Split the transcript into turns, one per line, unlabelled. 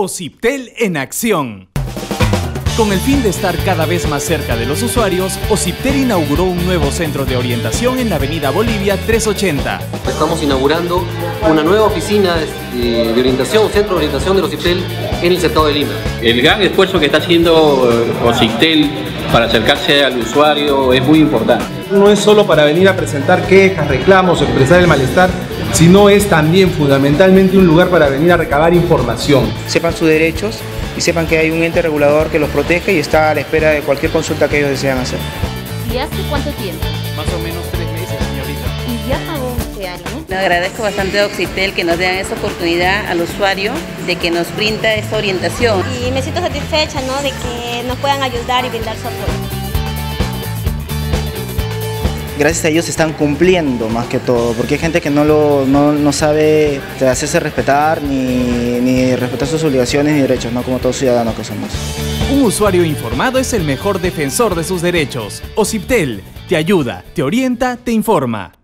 Ociptel en acción. Con el fin de estar cada vez más cerca de los usuarios, Ociptel inauguró un nuevo centro de orientación en la avenida Bolivia 380.
Estamos inaugurando una nueva oficina de, orientación, un centro de orientación de Ociptel en el Cercado de Lima.
El gran esfuerzo que está haciendo eh, Ociptel para acercarse al usuario es muy importante.
No es solo para venir a presentar quejas, reclamos, expresar el malestar, sino es también fundamentalmente un lugar para venir a recabar información.
Sepan sus derechos y sepan que hay un ente regulador que los protege y está a la espera de cualquier consulta que ellos desean hacer.
¿Y hace cuánto tiempo?
Más o menos tres meses, señorita.
¿Y ya pagó este año?
Le agradezco bastante a Oxitel que nos den esa oportunidad al usuario de que nos brinda esta orientación.
Y me siento satisfecha ¿no? de que nos puedan ayudar y brindar su apoyo
gracias a ellos están cumpliendo más que todo, porque hay gente que no, lo, no, sabe hacerse respetar ni, ni, respetar sus obligaciones ni derechos, ¿no? como todos ciudadanos que somos.
Un usuario informado es el mejor defensor de sus derechos. Ociptel te ayuda, te orienta, te informa.